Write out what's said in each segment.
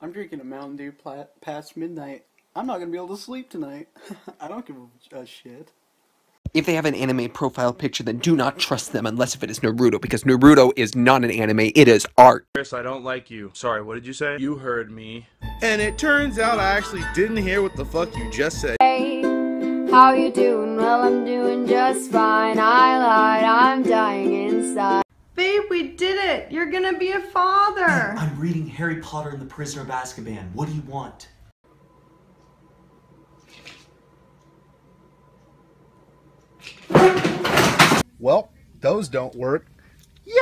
I'm drinking a Mountain Dew past midnight. I'm not gonna be able to sleep tonight. I don't give a shit. If they have an anime profile picture, then do not trust them unless if it is Naruto, because Naruto is not an anime, it is art. Chris, I don't like you. Sorry, what did you say? You heard me. And it turns out I actually didn't hear what the fuck you just said. Hey, how you doing? Well, I'm doing just fine. I lied, I'm dying inside. Babe, we did it! You're gonna be a father! I'm reading Harry Potter and the Prisoner of Azkaban. What do you want? Well, those don't work. Yay!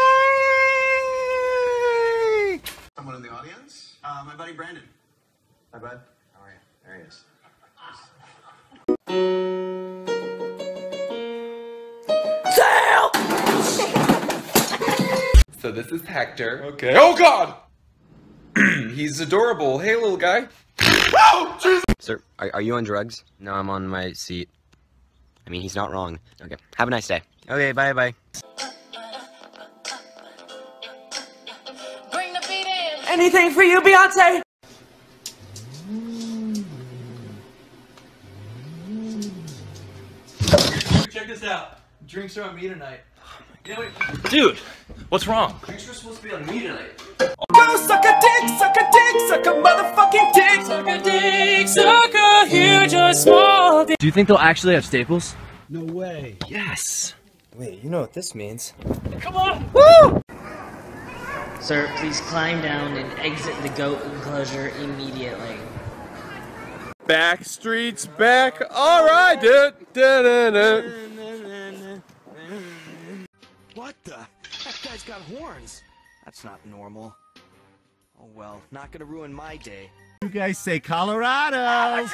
Someone in the audience? Uh, my buddy Brandon. Hi, bud. How are you? There he is. So this is Hector. Okay. Oh god! He's adorable. Hey, little guy. Oh, Sir, are, are you on drugs? No, I'm on my seat. I mean, he's not wrong. Okay, have a nice day. Okay, bye bye. Anything for you, Beyonce? Check this out. Drinks are on me tonight. Dude, what's wrong? Drinks were supposed to be on me tonight. Go suck a dick, suck a dick, suck a motherfucking dick. Suck a dick, suck a huge or small dick. Do you think they'll actually have staples? No way. Yes. Wait, you know what this means? Come on! Woo! Sir, please climb down and exit the goat enclosure immediately. Backstreet's back. All right, dude. What the? That guy's got horns. That's not normal. Oh well, not gonna ruin my day. You guys say Colorado.